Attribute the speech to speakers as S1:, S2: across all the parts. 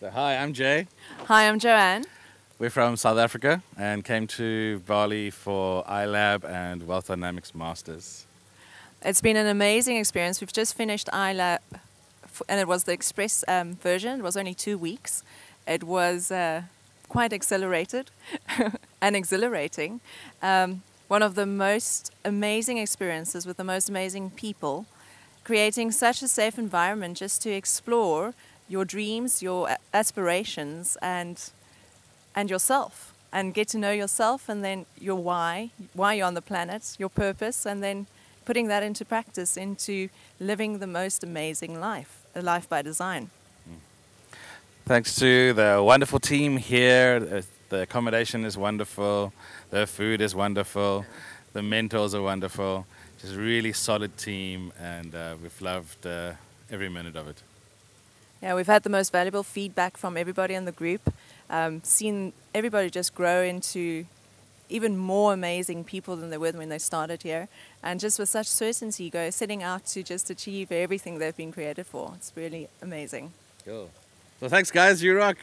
S1: So, hi, I'm Jay.
S2: Hi, I'm Jo Anne.
S1: We're from South Africa and came to Bali for iLab and Wealth Dynamics Masters.
S2: It's been an amazing experience. We've just finished iLab, and it was the express um, version. It was only two weeks. It was uh, quite accelerated and exhilarating. Um, one of the most amazing experiences with the most amazing people, creating such a safe environment just to explore your dreams, your aspirations, and and yourself, and get to know yourself, and then your why, why you're on the planet, your purpose, and then putting that into practice, into living the most amazing life, a life by design.
S1: Thanks to the wonderful team here. The accommodation is wonderful. The food is wonderful. The mentors are wonderful. Just a really solid team, and uh, we've loved uh, every minute of it.
S2: Yeah, we've had the most valuable feedback from everybody in the group. Um, seen everybody just grow into even more amazing people than they were when they started here, and just with such certainty go setting out to just achieve everything they've been created for. It's really amazing.
S1: Cool. So thanks, guys. You rock.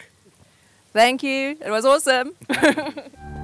S2: Thank you. It was awesome.